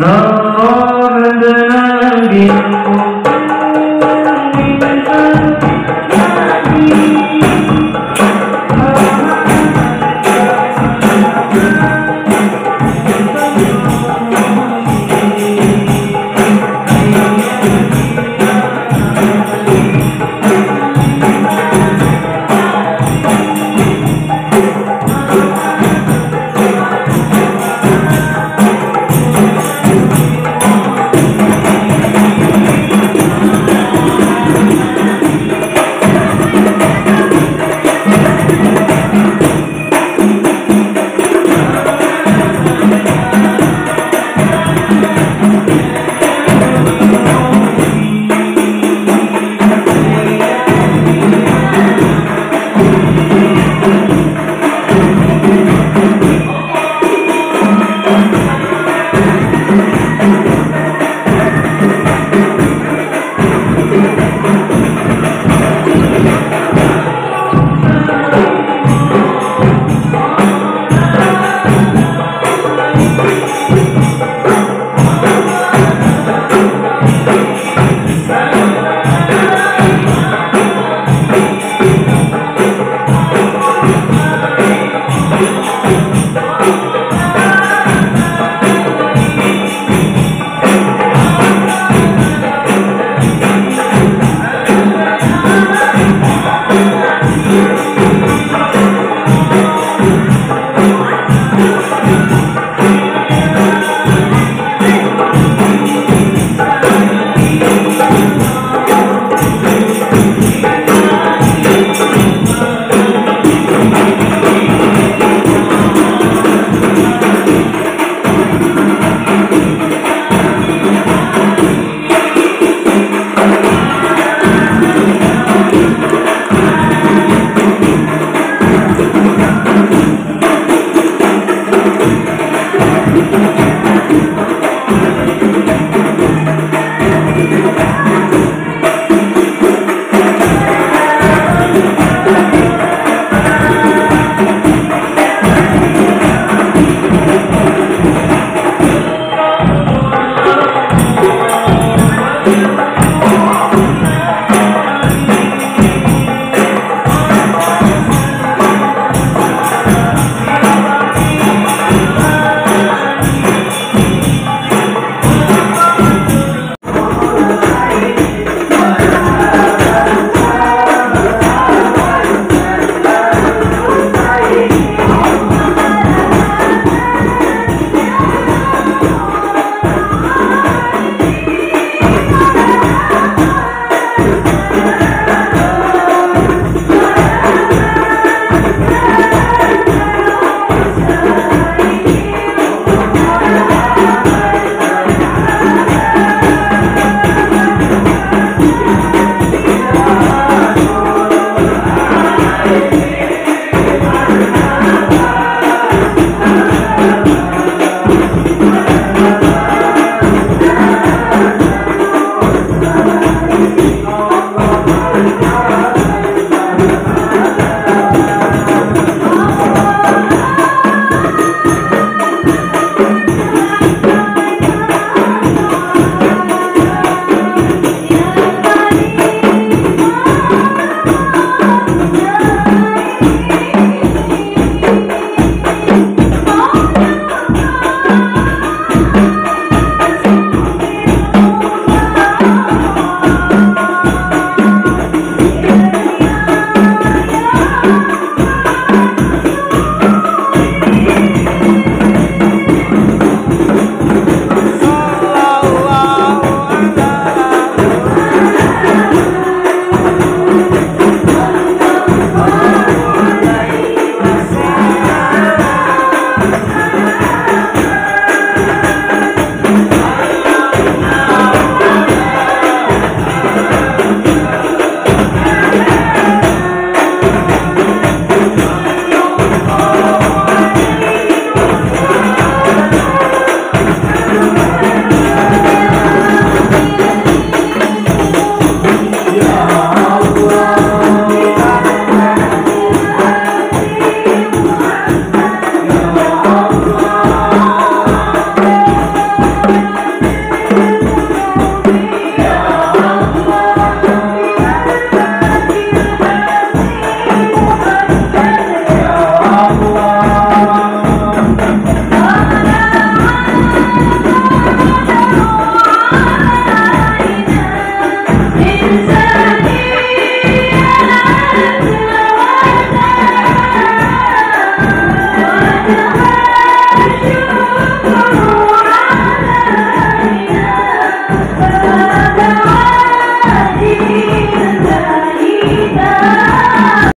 فقابلنا بالمؤمنين